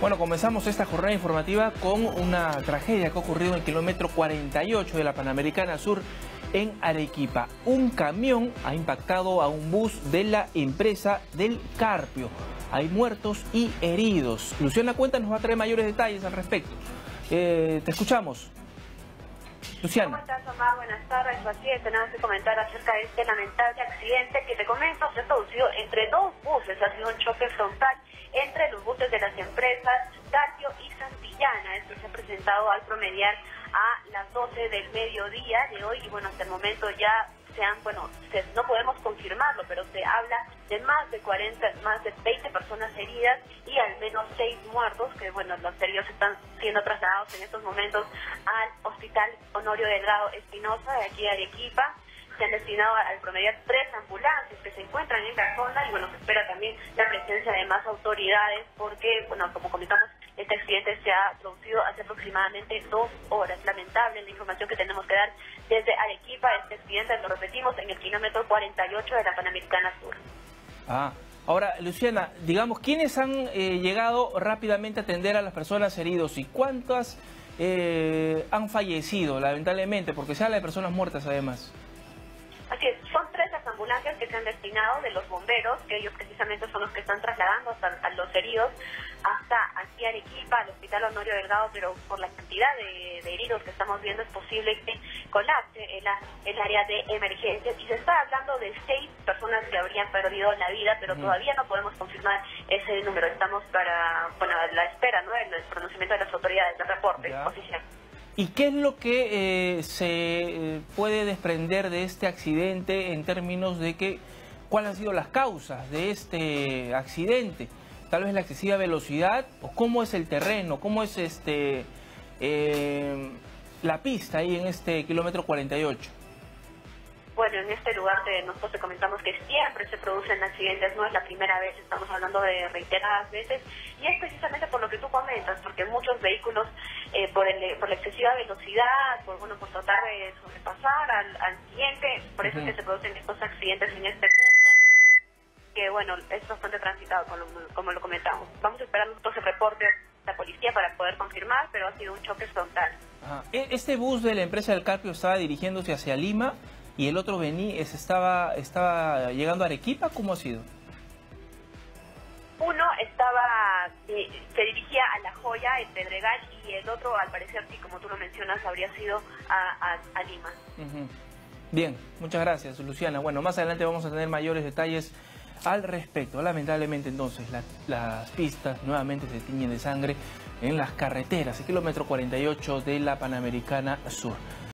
Bueno, comenzamos esta jornada informativa con una tragedia que ha ocurrido en el kilómetro 48 de la Panamericana Sur en Arequipa. Un camión ha impactado a un bus de la empresa del Carpio. Hay muertos y heridos. Luciana Cuenta nos va a traer mayores detalles al respecto. Eh, te escuchamos. Luciana. ¿Cómo estás, Omar? Buenas tardes. Así es, tenemos que comentar acerca de este lamentable accidente que te comento se ha producido entre dos buses. Ha sido un choque frontal entre los de las empresas Carpio y Santillana. Esto se ha presentado al promediar a las 12 del mediodía de hoy y bueno, hasta el momento ya se han, bueno, no podemos confirmarlo, pero se habla de más de 40, más de 20 personas heridas y al menos 6 muertos, que bueno, los heridos están siendo trasladados en estos momentos al Hospital Honorio Delgado Espinosa de aquí de Arequipa se han destinado al promediar tres ambulancias que se encuentran en la zona y bueno, se espera también la presencia de más autoridades porque, bueno, como comentamos, este accidente se ha producido hace aproximadamente dos horas. Lamentable la información que tenemos que dar desde Arequipa, este accidente, lo repetimos, en el kilómetro 48 de la Panamericana Sur. Ah, ahora, Luciana, digamos, ¿quiénes han eh, llegado rápidamente a atender a las personas heridos y cuántas eh, han fallecido, lamentablemente, porque se habla de personas muertas además? Así es, son tres las ambulancias que se han destinado de los bomberos, que ellos precisamente son los que están trasladando a los heridos hasta aquí Arequipa, al Hospital Honorio Delgado, pero por la cantidad de, heridos que estamos viendo es posible que colapse el, el área de emergencia. Y se está hablando de seis personas que habrían perdido la vida, pero todavía no podemos confirmar ese número. Estamos para, bueno, la espera, ¿no? El, pronunciamiento de las autoridades, del reporte oficial. ¿Y qué es lo que eh, se eh, puede desprender de este accidente en términos de que cuáles han sido las causas de este accidente? Tal vez la excesiva velocidad o cómo es el terreno, cómo es este eh, la pista ahí en este kilómetro 48 bueno, en este lugar de, nosotros te comentamos que siempre se producen accidentes, no es la primera vez, estamos hablando de reiteradas veces, y es precisamente por lo que tú comentas, porque muchos vehículos, eh, por, el, por la excesiva velocidad, por bueno por tratar de sobrepasar al, siguiente, por eso es que se producen estos accidentes en este punto, que bueno, es bastante transitado, como, como lo comentamos. Vamos a esperar nosotros el reporte de la policía para poder confirmar, pero ha sido un choque frontal. E, ¿Este bus de la empresa del Carpio estaba dirigiéndose hacia Lima? Y el otro vení, estaba, estaba llegando a Arequipa, ¿cómo ha sido? Uno estaba, eh, se dirigía a La Joya, en Pedregal, y el otro, al parecer, sí, como tú lo mencionas, habría sido a, Lima. Bien, muchas gracias, Luciana. Bueno, más adelante vamos a tener mayores detalles al respecto. Lamentablemente, entonces, las pistas nuevamente se tiñen de sangre en las carreteras, el kilómetro 48 de la Panamericana Sur.